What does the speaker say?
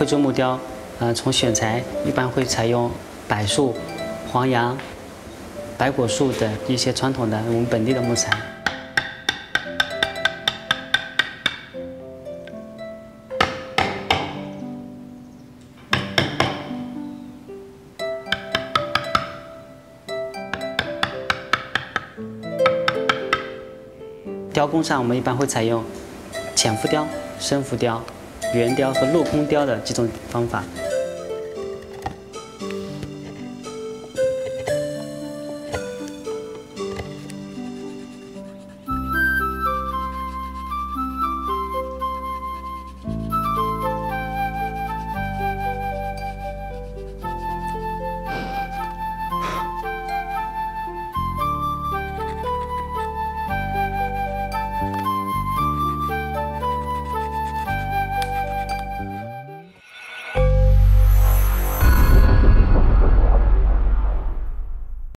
惠州木雕，呃，从选材一般会采用柏树、黄杨、白果树等一些传统的我们本地的木材。雕工上，我们一般会采用浅浮雕、深浮雕、圆雕和镂空雕的几种方法。